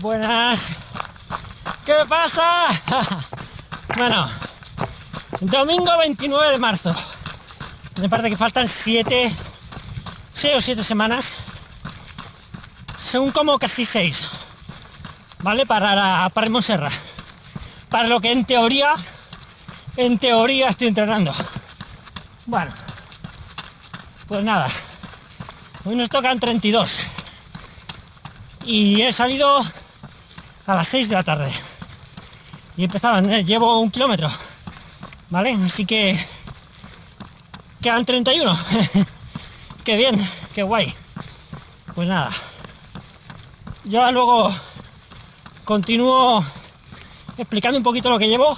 Buenas. ¿Qué pasa? Bueno, domingo 29 de marzo. Me parece que faltan 7, 6 o 7 semanas. Según como casi 6. ¿Vale? Para, para Monserrat. Para lo que en teoría, en teoría estoy entrenando. Bueno, pues nada. Hoy nos tocan 32. Y he salido a las 6 de la tarde. Y empezaban, eh, llevo un kilómetro. ¿Vale? Así que quedan 31. qué bien, qué guay. Pues nada. Yo luego continúo explicando un poquito lo que llevo.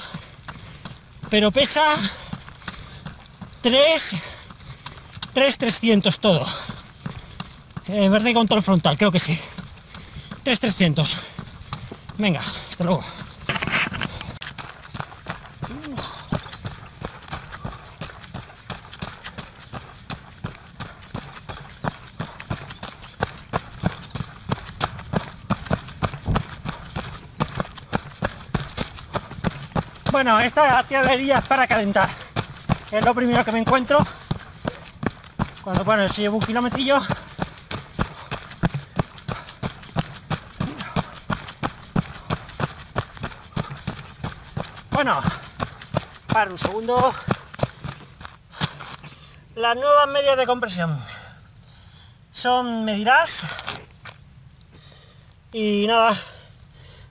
Pero pesa 3, 3, 300 todo. Eh, verde control frontal, creo que sí. 3, 300. Venga, hasta luego. Bueno, esta tiadería es para calentar. Es lo primero que me encuentro. Cuando, bueno, llevo un kilometrillo. Bueno, para un segundo. Las nuevas medias de compresión son, me dirás, y nada,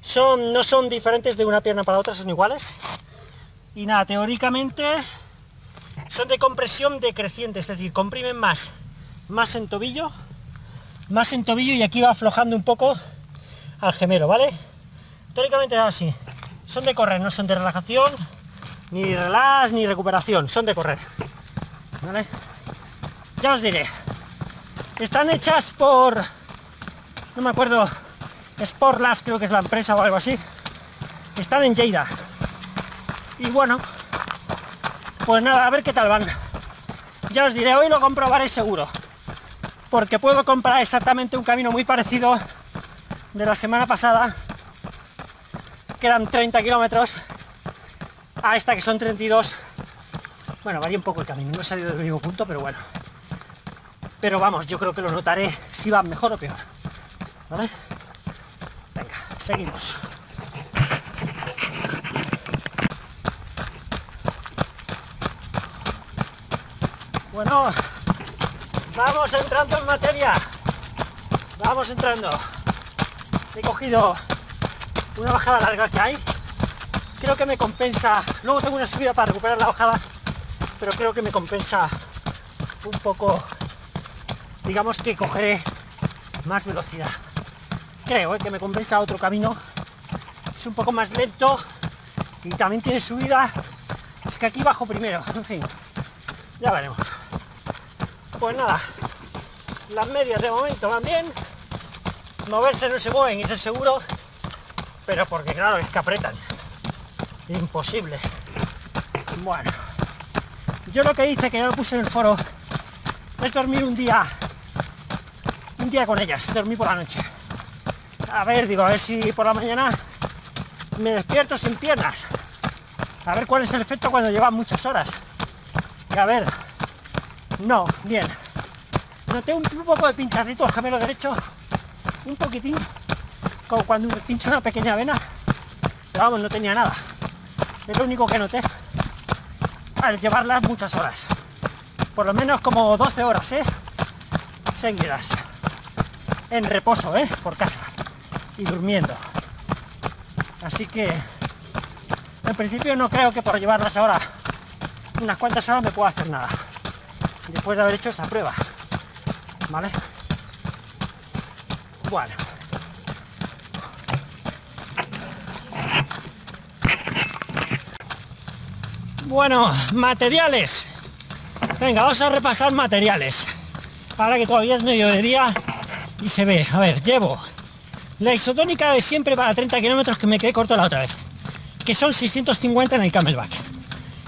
son, no son diferentes de una pierna para otra, son iguales. Y nada, teóricamente son de compresión decreciente, es decir, comprimen más, más en tobillo, más en tobillo y aquí va aflojando un poco al gemelo, ¿vale? Teóricamente es así. Son de correr, no son de relajación, ni relax, ni recuperación, son de correr. ¿Vale? Ya os diré. Están hechas por... No me acuerdo. Sportlas creo que es la empresa o algo así. Están en Lleida. Y bueno, pues nada, a ver qué tal van. Ya os diré, hoy lo comprobaré seguro. Porque puedo comprar exactamente un camino muy parecido de la semana pasada, eran 30 kilómetros, a esta que son 32. Bueno, varía un poco el camino, no he salido del mismo punto, pero bueno. Pero vamos, yo creo que lo notaré si va mejor o peor. ¿Vale? Venga, seguimos. Bueno, vamos entrando en materia. Vamos entrando. He cogido una bajada larga que hay. Creo que me compensa. Luego tengo una subida para recuperar la bajada, pero creo que me compensa un poco. Digamos que cogeré más velocidad. Creo ¿eh? que me compensa otro camino. Es un poco más lento y también tiene subida. Es que aquí bajo primero. En fin, ya veremos. Pues nada, las medias de momento van bien. Moverse no se mueven, eso es seguro. Pero porque claro, es que apretan. Imposible. Bueno. Yo lo que hice, que ya lo puse en el foro, es dormir un día. Un día con ellas, dormir por la noche. A ver, digo, a ver si por la mañana me despierto sin piernas. A ver cuál es el efecto cuando llevan muchas horas. Y a ver. No, bien. Noté un poco de pinchacito al gemelo derecho. Un poquitín. Como cuando me pincha una pequeña vena. Pero vamos, no tenía nada. Es lo único que noté. Al llevarlas muchas horas. Por lo menos como 12 horas, ¿eh? Seguidas. En reposo, ¿eh? Por casa. Y durmiendo. Así que... En principio no creo que por llevarlas ahora unas cuantas horas me pueda hacer nada. Después de haber hecho esa prueba. ¿Vale? Bueno. Bueno, materiales. Venga, vamos a repasar materiales. Ahora que todavía es medio de día y se ve. A ver, llevo la isotónica de siempre para 30 kilómetros que me quedé corto la otra vez. Que son 650 en el Camelback.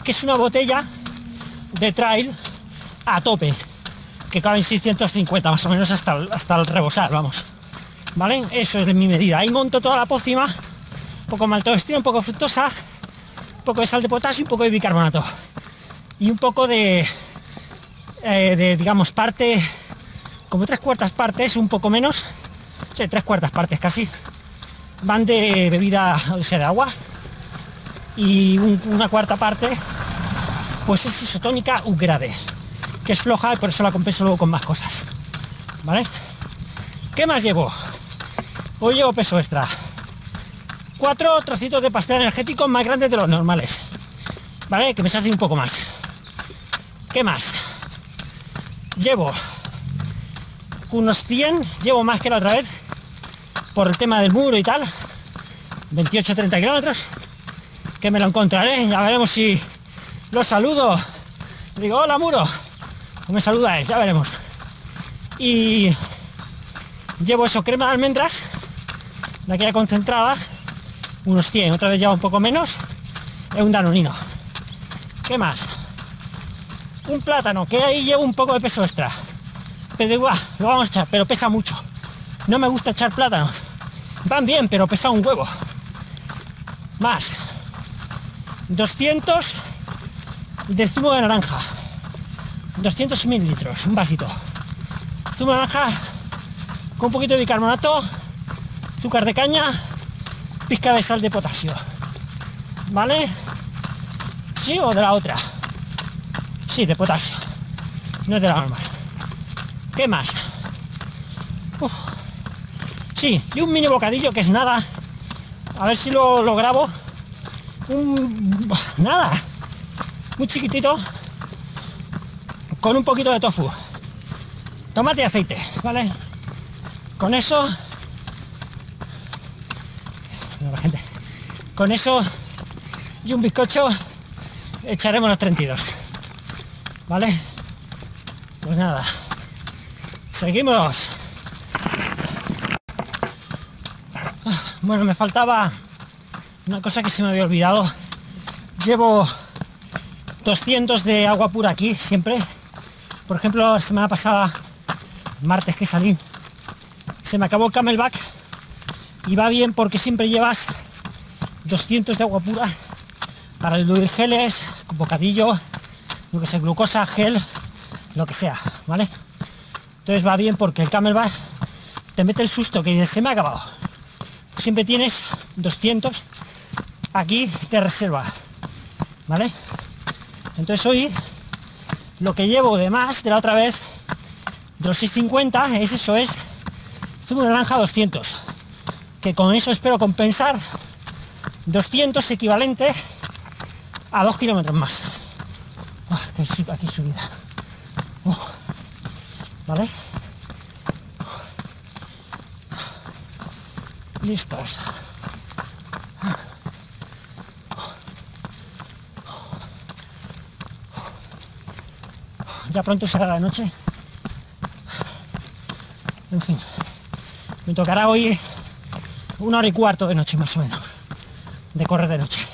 Que es una botella de trail a tope. Que caben 650 más o menos hasta hasta el rebosar, vamos. ¿Vale? Eso es mi medida. Ahí monto toda la pócima, un poco maltodextrina, un poco fructosa, poco de sal de potasio un poco de bicarbonato. Y un poco de, eh, de digamos, parte, como tres cuartas partes, un poco menos, sí, tres cuartas partes casi, van de bebida, o sea, de agua. Y un- una cuarta parte, pues es isotónica Ugrade, que es floja y por eso la compenso luego con más cosas. ¿Vale? ¿Qué más llevo? Hoy llevo peso extra. Cuatro trocitos de pastel energético más grandes de los normales. ¿Vale? Que me sacie un poco más. ¿Qué más? Llevo unos 100, llevo más que la otra vez, por el tema del muro y tal. 28-30 kilómetros. Que me lo encontraré, ya veremos si lo saludo. Le digo, hola muro. O me saluda él, ya veremos. Y llevo eso, crema de almendras, de aquella concentrada, unos 100, otra vez lleva un poco menos, es un danonino. ¿Qué más? Un plátano, que ahí llevo un poco de peso extra. Pero igual, lo vamos a echar, pero pesa mucho. No me gusta echar plátanos. Van bien, pero pesa un huevo. Más. 200 de zumo de naranja. 200 mililitros, un vasito. Zumo de naranja con un poquito de bicarbonato, azúcar de caña, pizca de sal de potasio. ¿Vale? ¿Sí o de la otra? Sí, de potasio. No de la normal. ¿Qué más? Uf. Sí, y un mini bocadillo que es nada. A ver si lo, lo grabo. Un... Nada. Muy chiquitito. Con un poquito de tofu. Tomate y aceite, ¿vale? Con eso... La gente. Con eso y un bizcocho echaremos los 32. ¿Vale? Pues nada. Seguimos. Bueno, me faltaba una cosa que se me había olvidado. Llevo 200 de agua pura aquí, siempre. Por ejemplo, la semana pasada, martes que salí, se me acabó el camelback y va bien porque siempre llevas 200 de agua pura para diluir geles, bocadillo, lo que sea, glucosa, gel, lo que sea, ¿vale? Entonces va bien porque el camelback te mete el susto que se me ha acabado. Siempre tienes 200 aquí de reserva, ¿vale? Entonces hoy lo que llevo de más de la otra vez, de los 650, es eso, es zumo naranja 200. Con eso espero compensar 200 equivalente a 2 kilómetros más. Ah, que sub- aquí subida. ¿Vale? Listos. Ya pronto será la noche. En fin. Me tocará hoy una hora y cuarto de noche más o menos. De correr de noche.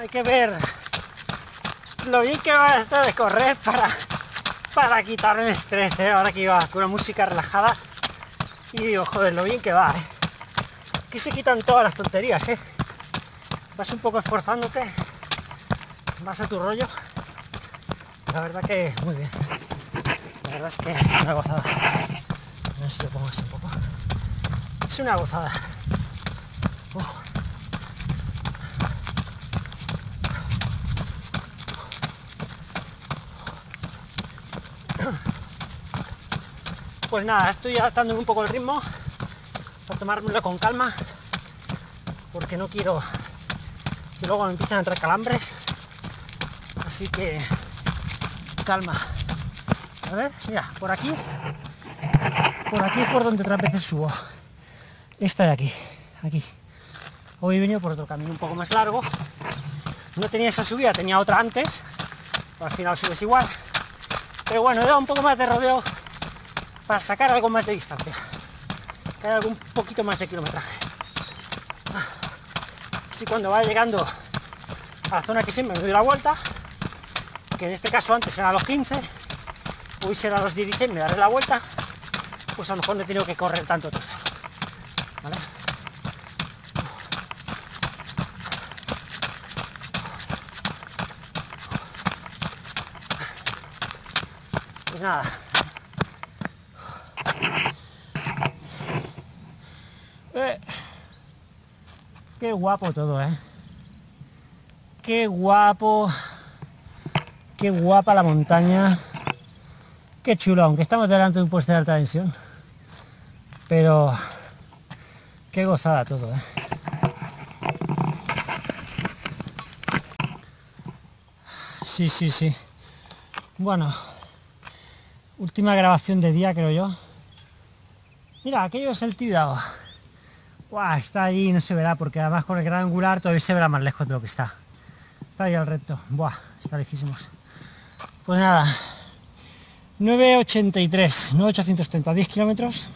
Hay que ver lo bien que va esto de correr para, para quitarme el estrés, ¿eh? ahora que iba con una música relajada y digo, joder, lo bien que va, ¿eh? Aquí se quitan todas las tonterías, ¿eh? Vas un poco esforzándote, vas a tu rollo. La verdad que muy bien. La verdad es que una gozada. A ver si lo pongo así un poco. Es una gozada. Pues nada, estoy adaptando un poco el ritmo para tomármelo con calma porque no quiero que luego me empiecen a entrar calambres. Así que calma. A ver, mira, por aquí, por aquí es por donde otras veces subo. Esta de aquí, aquí. Hoy he venido por otro camino un poco más largo. No tenía esa subida, tenía otra antes. Al final subes igual. Pero bueno, he dado un poco más de rodeo para sacar algo más de distancia. Que haya algún poquito más de kilometraje. Así cuando vaya llegando a la zona que siempre me doy la vuelta, que en este caso antes era los 15, hoy será los 16, me daré la vuelta, pues a lo mejor no he tenido que correr tanto trozo. Pues nada. Eh, qué guapo todo, ¿eh? Qué guapo. Qué guapa la montaña. Qué chulo, aunque estamos delante de un puesto de alta tensión. Pero qué gozada todo, ¿eh? Sí, sí, sí. Bueno, última grabación de día, creo yo. Mira, aquello es el Tidao. Guau, está ahí, no se verá, porque además con el gran angular todavía se verá más lejos de lo que está. Está ahí al recto. Buah, está lejísimos. Pues nada, 983, 9830, 10 kilómetros.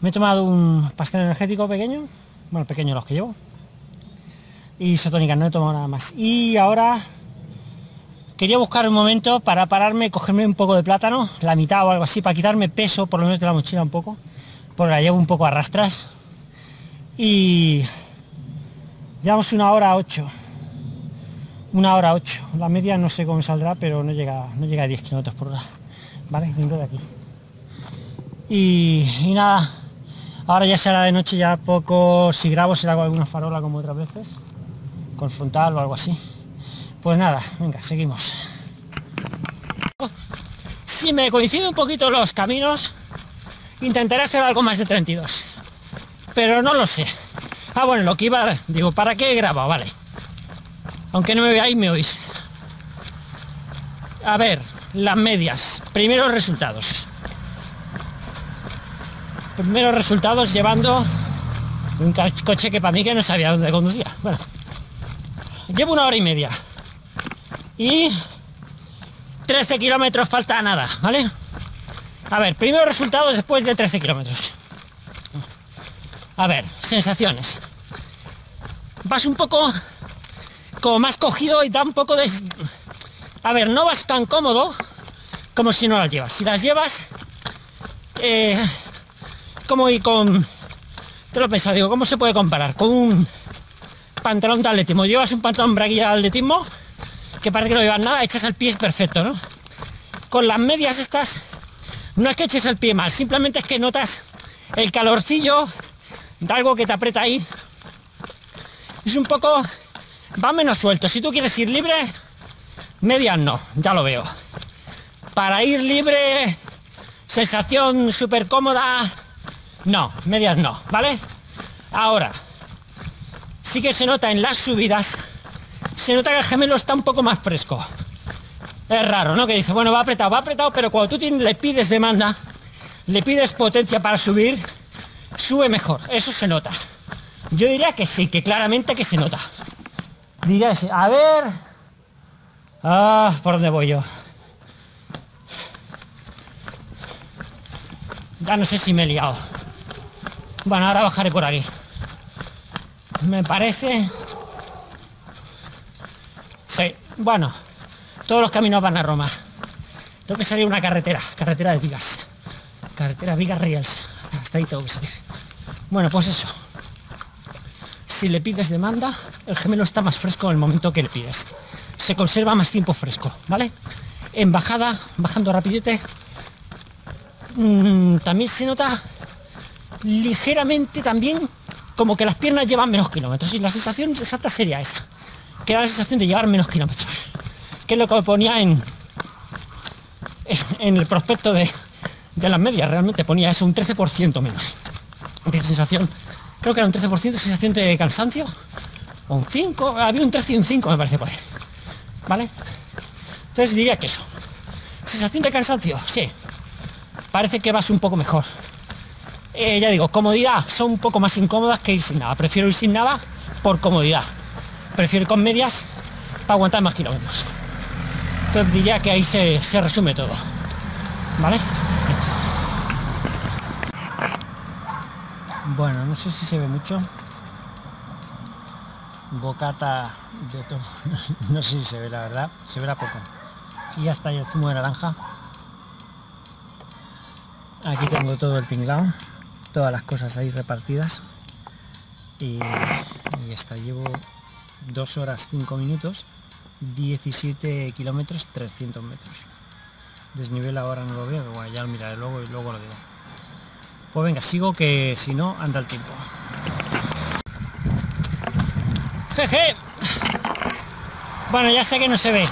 Me he tomado un pastel energético pequeño, bueno, pequeño los que llevo. Y sotónica, no he tomado nada más. Y ahora quería buscar un momento para pararme, cogerme un poco de plátano, la mitad o algo así, para quitarme peso, por lo menos de la mochila un poco, porque la llevo un poco a rastras. Y llevamos una hora ocho. Una hora ocho. La media no sé cómo saldrá, pero no llega, no llega a 10 kilómetros por hora. Vale, vengo de aquí. Y, nada, ahora ya será de noche, ya poco, si grabo será con alguna farola como otras veces, con frontal o algo así. Pues nada, venga, seguimos. Si me coinciden un poquito los caminos, intentaré hacer algo más de 32. Pero no lo sé. Ah, bueno, lo que iba, digo, ¿para qué he grabado? Vale. Aunque no me veáis, me oís. A ver, las medias. Primeros resultados. Primeros resultados llevando un coche que para mí que no sabía dónde conducía. Bueno, llevo una hora y media. Y 13 kilómetros falta nada, ¿vale? A ver, primeros resultados después de 13 kilómetros. A ver, sensaciones. Vas un poco como más cogido y da un poco de... A ver, no vas tan cómodo como si no las llevas. Si las llevas, eh, como y con... Te lo he pensado, digo, ¿cómo se puede comparar? Con un pantalón de atletismo. Llevas un pantalón braguilla de atletismo, que parece que no llevas nada, echas el pie es perfecto, ¿no? Con las medias estas, no es que eches el pie mal, simplemente es que notas el calorcillo de algo que te aprieta ahí. Es un poco va menos suelto. Si tú quieres ir libre, medias no, ya lo veo. Para ir libre, sensación súper cómoda, no, medias no, ¿vale? Ahora, sí que se nota en las subidas, se nota que el gemelo está un poco más fresco. Es raro, ¿no? Que dice, bueno, va apretado, va apretado, pero cuando tú le pides demanda, le pides potencia para subir, sube mejor, eso se nota. Yo diría que sí, que claramente que se nota. Diría ese, a ver... Ah, ¿por dónde voy yo? Ya no sé si me he liado. Bueno, ahora bajaré por aquí. Me parece... Sí, bueno, todos los caminos van a Roma. Tengo que salir una carretera, carretera de Vigas. Carretera Vigas Reals. Hasta ahí tengo que salir. Bueno, pues eso si le pides demanda, el gemelo está más fresco en el momento que le pides. Se conserva más tiempo fresco, ¿vale? En bajada, bajando rapidete, mmm, también se nota ligeramente también como que las piernas llevan menos kilómetros y la sensación exacta sería esa, que era la sensación de llevar menos kilómetros, que es lo que ponía en, en el prospecto de, de las medias, realmente ponía eso, un 13% menos de sensación creo que era un 13% de sensación de cansancio, o un 5, había un 13 y un 5 me parece por ahí, ¿vale? Entonces diría que eso. Sensación de cansancio, sí. Parece que vas un poco mejor. Eh, ya digo, comodidad, son un poco más incómodas que ir sin nada. Prefiero ir sin nada por comodidad. Prefiero ir con medias para aguantar más kilómetros. Entonces diría que ahí se, se resume todo. ¿Vale? Bueno, no sé si se ve mucho. bocata de todo. No sé si se ve la verdad, se verá poco. Y ya está, ya el zumo de naranja. Aquí tengo todo el tinglado, todas las cosas ahí repartidas. Y, está, llevo 2 horas 5 minutos, 17 kilómetros, 300 metros. Desnivel ahora no lo veo, pero bueno, ya lo miraré luego y luego lo digo. Pues venga, sigo que si no anda el tiempo. Jeje. Bueno, ya sé que no se ve.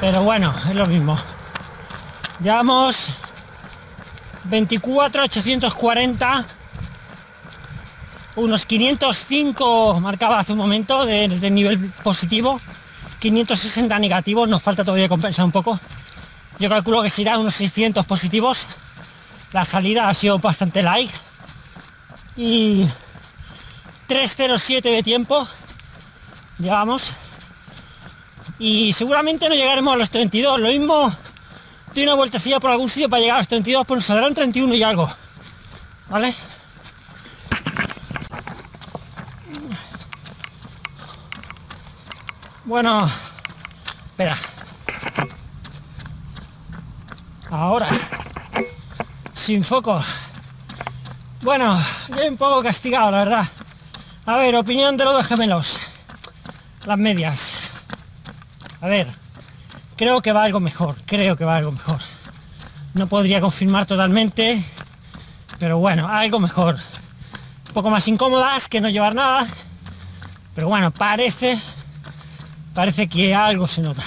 Pero bueno, es lo mismo. Llevamos 24, 840, unos 505 marcaba hace un momento de, de nivel positivo, 560 negativos, nos falta todavía compensar un poco. Yo calculo que será unos 600 positivos. La salida ha sido bastante light. Y 3.07 de tiempo llevamos. Y seguramente no llegaremos a los 32. Lo mismo, doy una vueltecilla por algún sitio para llegar a los 32, pues nos saldrán 31 y algo. ¿Vale? Bueno, espera. Ahora, sin foco. Bueno, un poco castigado, la verdad. A ver, opinión de los dos gemelos. Las medias. A ver, creo que va algo mejor, creo que va algo mejor. No podría confirmar totalmente, pero bueno, algo mejor. Un poco más incómodas que no llevar nada, pero bueno, parece, parece que algo se nota.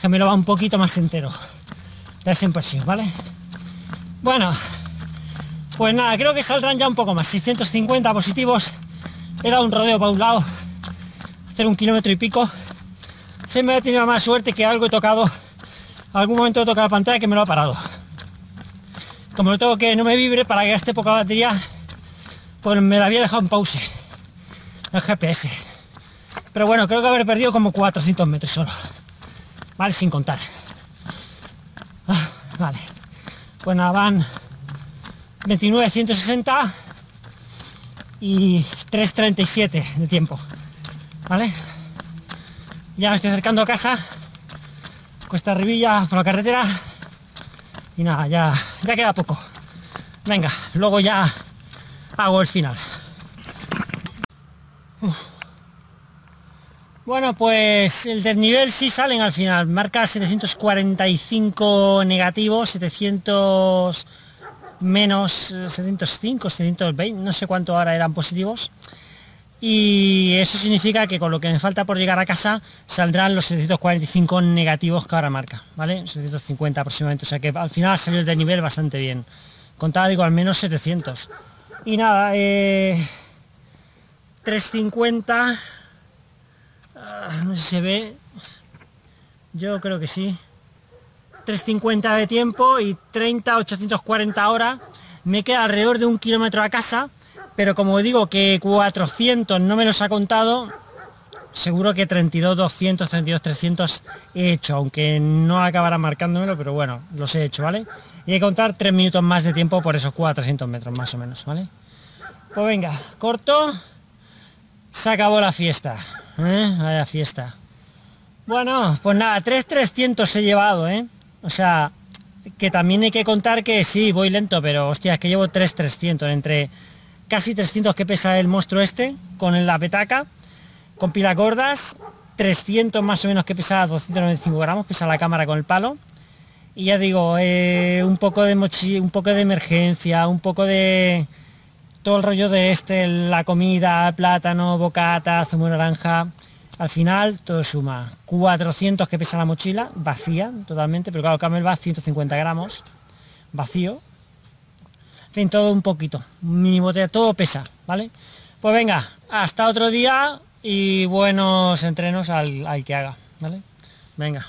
Gemelo va un poquito más entero. Da esa impresión, ¿vale? Bueno, pues nada, creo que saldrán ya un poco más. 650 positivos. He dado un rodeo para un lado. Hacer un kilómetro y pico. Se me ha tenido más suerte que algo he tocado. Algún momento he tocado la pantalla que me lo ha parado. Como lo tengo que no me vibre para que gaste poca batería, pues me la había dejado en pause. El GPS. Pero bueno, creo que habré perdido como 400 metros solo. Vale, sin contar. Ah, vale. Pues nada, van 29, 160 y 3.37 de tiempo. ¿Vale? Ya me estoy acercando a casa. Cuesta arribilla por la carretera. Y nada, ya, ya queda poco. Venga, luego ya hago el final. Bueno, pues el desnivel sí salen al final. Marca 745 negativos, 700 menos 705, 720, no sé cuánto ahora eran positivos. Y eso significa que con lo que me falta por llegar a casa saldrán los 745 negativos que ahora marca, ¿vale? 750 aproximadamente, o sea que al final salió el desnivel bastante bien. Contaba, digo, al menos 700. Y nada, eh, 350 Ah, no sé si se ve. Yo creo que sí. 3.50 de tiempo y 30, 840 horas. Me queda alrededor de un kilómetro a casa, pero como digo que 400 no me los ha contado, seguro que 32, 200, 32, 300 he hecho, aunque no acabará marcándomelo, pero bueno, los he hecho, ¿vale? Y que contar 3 minutos más de tiempo por esos 400 metros más o menos, ¿vale? Pues venga, corto, se acabó la fiesta. ¿Eh? Vaya fiesta. Bueno, pues nada, 3.300 he llevado, ¿eh? O sea, que también hay que contar que sí, voy lento, pero hostia, es que llevo 3.300, entre casi 300 que pesa el monstruo este, con la petaca, con pilas gordas, 300 más o menos que pesa 295 gramos, pesa la cámara con el palo, y ya digo, eh, un poco de mochi, un poco de emergencia, un poco de todo el rollo de este, la comida, plátano, bocata, zumo naranja, al final todo suma 400 que pesa la mochila, vacía totalmente, pero claro, Camel va 150 gramos, vacío. En fin, todo un poquito, mínimo todo pesa, ¿vale? Pues venga, hasta otro día y buenos entrenos al, al que haga, ¿vale? Venga.